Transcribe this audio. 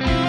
Bye.